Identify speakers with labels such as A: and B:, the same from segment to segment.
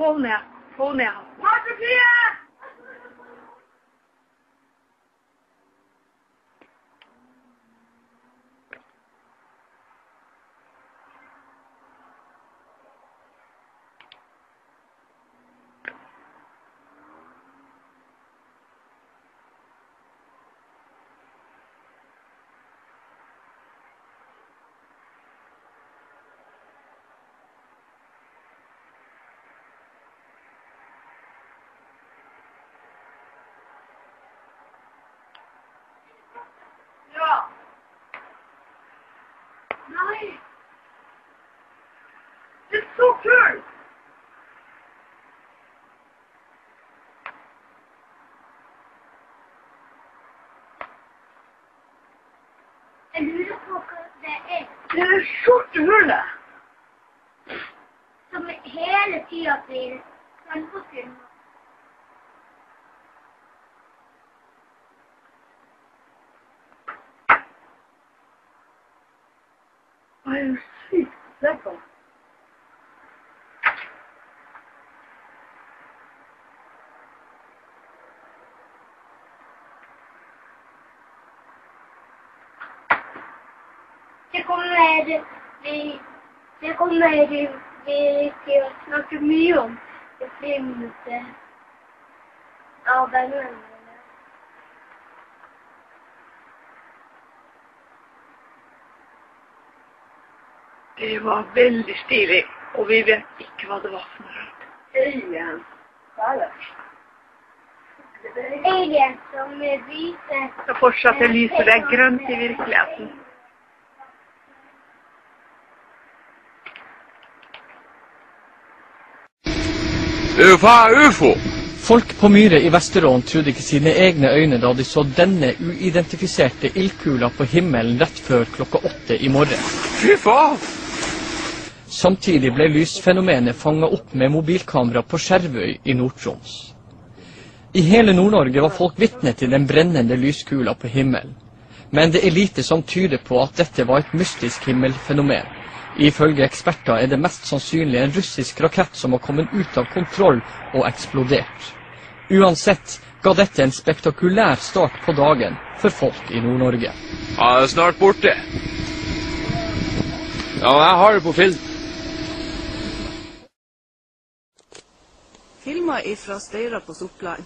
A: pronoun, now. Marcia Pierre! Nei. Det er så kult!
B: Jeg lurer på hva det er
A: Det er det sorte hullet.
B: som hele tida blir selvforskyldt.
A: Hva er jo sykt lekker.
B: Det kommer vi Det kommer vi til å snakke mye om i friminuttet av vennene
A: Det var veldig stilig, og vi vet ikke hva det var for noe. Alien. Hva er det?
B: Aliens som viser
A: Så fortsatt er lyset det er grønt i virkeligheten.
C: UFA ufo!
D: Folk på Myre i Vesterålen trodde ikke sine egne øyne da de så denne uidentifiserte ildkula på himmelen rett før klokka åtte i morgen.
C: Fy faen!
D: Samtidig ble lysfenomenet fanga opp med mobilkamera på Skjervøy i Nord-Troms. I hele Nord-Norge var folk vitne til den brennende lyskula på himmelen. Men det er lite som tyder på at dette var et mystisk himmelfenomen. Ifølge eksperter er det mest sannsynlig en russisk rakett som har kommet ut av kontroll og eksplodert. Uansett ga dette en spektakulær start på dagen for folk i Nord-Norge.
C: Ja, det er snart borte. Ja, jeg har det på film.
E: Filmer ifra Steira på Sortland.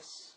C: Yes.